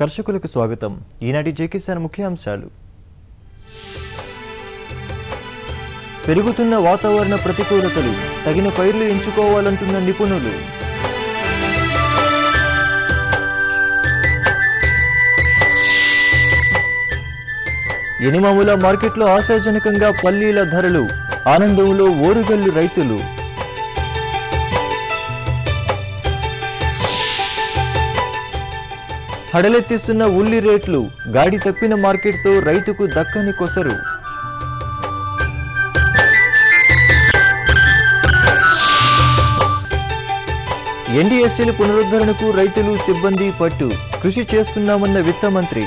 కర్షకులకు స్వాగతం. ఈనాటి జేకిసాన్ ముఖ్యాంశాలు. పెరుగుతున్న వాతావరణ ప్రతికూలతలు తగిన పైర్లు ఎంచుకోవాలంటున్న నిపుణులు. ఎనిమాముల మార్కెట్లో ఆశాజనకంగా పల్లీల ధరలు ఆనందంలో ఓరుగల్లు రైతులు. హడలెత్తిస్తున్న ఉల్లి రేట్లు గాడి తప్పిన మార్కెట్తో రైతుకు దక్కని కొసరు. ఎన్డీఎస్సీల పునరుద్ధరణకు రైతులు సిబ్బంది పట్టు. కృషి చేస్తున్నామన్న విత్త మంత్రి